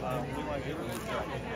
Tá, imagina.